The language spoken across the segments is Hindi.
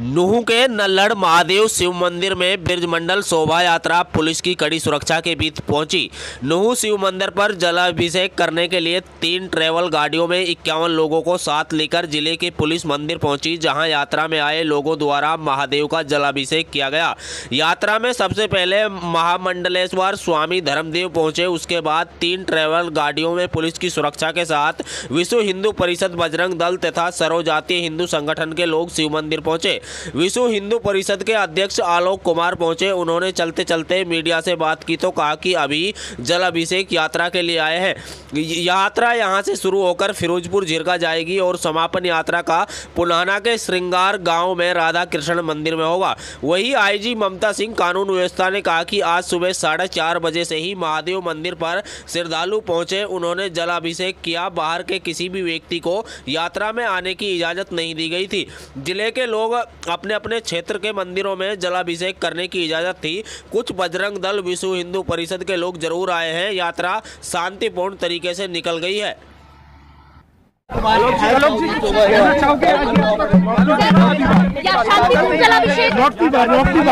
नूह के नल्लड़ महादेव शिव मंदिर में ब्रजमंडल शोभा यात्रा पुलिस की कड़ी सुरक्षा के बीच पहुँची। नूह शिव मंदिर पर जलाभिषेक करने के लिए तीन ट्रेवल गाड़ियों में इक्यावन लोगों को साथ लेकर ज़िले के पुलिस मंदिर पहुँची, जहाँ यात्रा में आए लोगों द्वारा महादेव का जलाभिषेक किया गया। यात्रा में सबसे पहले महामंडलेश्वर स्वामी धर्मदेव पहुँचे, उसके बाद तीन ट्रेवल गाड़ियों में पुलिस की सुरक्षा के साथ विश्व हिंदू परिषद बजरंग दल तथा सर्व जातीय हिंदू संगठन के लोग शिव मंदिर पहुँचे। विश्व हिंदू परिषद के अध्यक्ष आलोक कुमार पहुँचे। उन्होंने चलते चलते मीडिया से बात की तो कहा कि अभी जल अभिषेक यात्रा के लिए आए हैं। यात्रा यहाँ से शुरू होकर फिरोजपुर झिरका जाएगी और समापन यात्रा का पुनाना के श्रृंगार गाँव में राधा कृष्ण मंदिर में होगा। वही आईजी ममता सिंह कानून व्यवस्था ने कहा कि आज सुबह साढ़े चार बजे से ही महादेव मंदिर पर श्रद्धालु पहुँचे। उन्होंने जलाभिषेक किया। बाहर के किसी भी व्यक्ति को यात्रा में आने की इजाज़त नहीं दी गई थी। ज़िले के लोग अपने अपने क्षेत्र के मंदिरों में जलाभिषेक करने की इजाज़त थी। कुछ बजरंग दल विश्व हिंदू परिषद के लोग ज़रूर आए हैं। यात्रा शांतिपूर्ण तरीके से निकल गई है।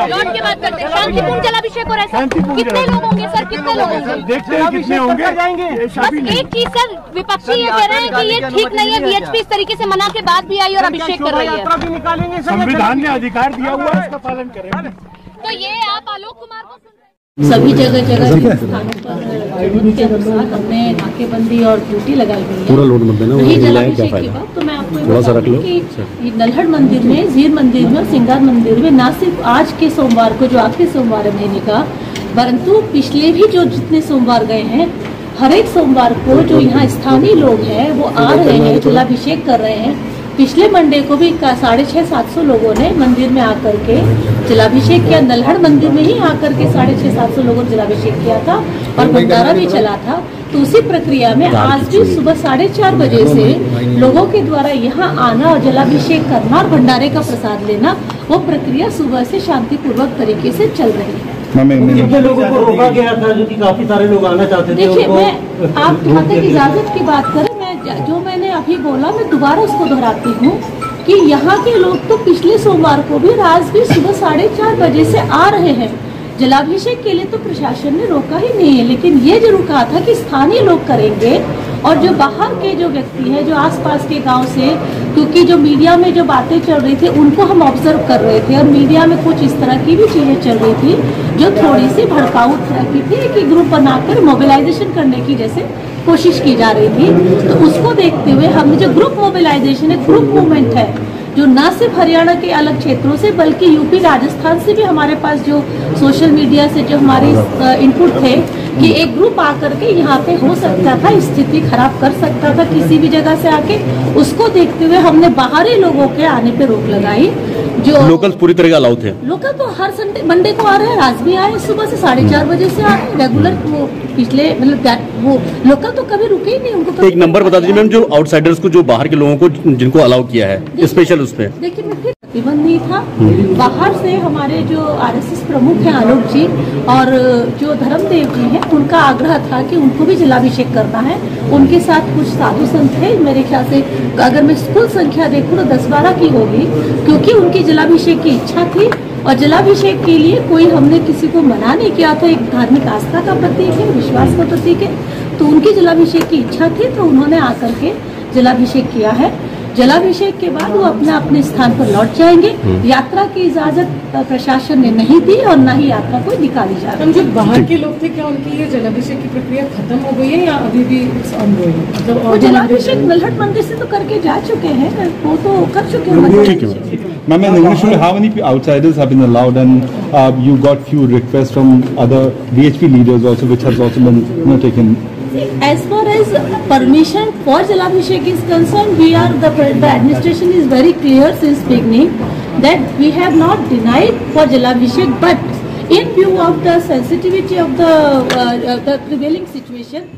शांतिपूर्ण जलाभिषेक हैं हो रहा है कितने लोग होंगे सर कितने लोग होंगे देखते हैं कितने होंगे जाएँगे बस एक चीज़ सर विपक्षी ये कह रहे हैं कि ये ठीक नहीं है बीएचपी इस तरीके से मना के बाद भी आई और अभिषेक कर रही है। संविधान ने अधिकार दिया हुआ है उसका पालन करें तो ये आप आलोक कुमार को सभी जगह जगह स्थानों पर के अनुसार हमने नाकेबंदी और ड्यूटी लगाई हुई है। पूरा लोड मत देना, वो रही जलाभिषेक क्या की फ़ायदा? तो मैं आपको थोड़ा सा रख लो। कि नल्हड़ मंदिर में जीर मंदिर में और सिंगार मंदिर में ना सिर्फ़ आज के सोमवार को जो आखिरी सोमवार है महीने का परंतु पिछले भी जो जितने सोमवार गए हैं हर एक सोमवार को जो यहाँ स्थानीय लोग हैं वो आ रहे हैं जलाभिषेक कर रहे हैं। पिछले मंडे को भी साढ़े छह सात सौ लोगों ने मंदिर में आकर के जलाभिषेक किया। नल्हड़ मंदिर में ही आकर के साढ़े छह सात सौ लोगों ने जलाभिषेक किया था और भंडारा भी चला था। तो उसी प्रक्रिया में आज भी सुबह साढ़े चार बजे से लोगों के द्वारा यहाँ आना और जलाभिषेक करना और भंडारे का प्रसाद लेना वो प्रक्रिया सुबह से शांतिपूर्वक तरीके से चल रही है। कितने लोगों को रोका गया था जो कि काफ़ी सारे लोग आना चाहते थे देखिए मैं आप जहाँ तक इजाज़त की बात करें मैं जो मैंने अभी बोला मैं दोबारा उसको दोहराती हूँ कि यहाँ के लोग तो पिछले सोमवार को भी रात भी सुबह साढ़े चार बजे से आ रहे हैं। जलाभिषेक के लिए तो प्रशासन ने रोका ही नहीं है, लेकिन ये ज़रूर कहा था कि स्थानीय लोग करेंगे और जो बाहर के जो व्यक्ति हैं, जो आसपास के गाँव से, क्योंकि जो मीडिया में जो बातें चल रही थी, उनको हम ऑब्ज़र्व कर रहे थे और मीडिया में कुछ इस तरह की भी चीज़ें चल रही थी, जो थोड़ी सी भड़काऊ तरह की थी, कि ग्रुप बनाकर मोबिलाइजेशन करने की जैसे कोशिश की जा रही थी। तो उसको देखते हुए हमने जो ग्रुप मोबिलाइजेशन है ग्रुप मूवमेंट है जो न सिर्फ़ हरियाणा के अलग क्षेत्रों से, बल्कि यूपी, राजस्थान से भी हमारे पास जो सोशल मीडिया से जो हमारे इनपुट थे, कि एक ग्रुप आकर के यहाँ पे हो सकता था, स्थिति खराब कर सकता था किसी भी जगह से आके, उसको देखते हुए हमने बाहरी लोगों के आने पे रोक लगाई। जो लोकल पूरी तरह अलाउ थे लोकल तो हर संडे मंडे को आ रहे हैं आज भी आए सुबह से साढ़े चार बजे से आ रहे हैं रेगुलर वो पिछले मतलब वो लोकल तो कभी रुके ही नहीं उनको तो एक नंबर बता दीजिए मैम जो आउटसाइडर्स को जो बाहर के लोगों को जिनको अलाउ किया है स्पेशल उसमें पे। देखिए मैं फिर प्रतिबंध नहीं था। बाहर से हमारे जो आरएसएस प्रमुख हैं आलोक जी और जो धर्मदेव जी हैं, उनका आग्रह था कि उनको भी जलाभिषेक करना है। उनके साथ कुछ साधु संत थे, मेरे ख्याल से अगर मैं कुल संख्या देखूँ तो दस बारह की होगी, क्योंकि उनकी जलाभिषेक की इच्छा थी और जलाभिषेक के लिए कोई हमने किसी को मना नहीं किया था। एक धार्मिक आस्था का प्रतीक है, विश्वास का प्रतीक है। तो उनकी जलाभिषेक की इच्छा थी तो उन्होंने आकर के जलाभिषेक किया है। जलाभिषेक के बाद वो अपने अपने स्थान पर लौट जाएँगे। यात्रा की इजाज़त प्रशासन ने नहीं दी और न ही यात्रा को निकाली जा रही। हम जो बाहर के लोग थे क्या उनकी ये जलाभिषेक की प्रक्रिया खत्म हो गई है या अभी भी मतलब वो और जलाभिषेक नल्हट मंदिर से तो करके जा चुके हैं वो तो कर चुके हैं। ठीक है Ma'am, and initially, how many outsiders have been allowed, and uh, you got few requests from other VHP leaders also, which has also been you know, taken. As far as permission for Jalabhishek is concerned, we are the, the administration is very clear since beginning that we have not denied for Jalabhishek, but in view of the sensitivity of the uh, uh, the prevailing situation,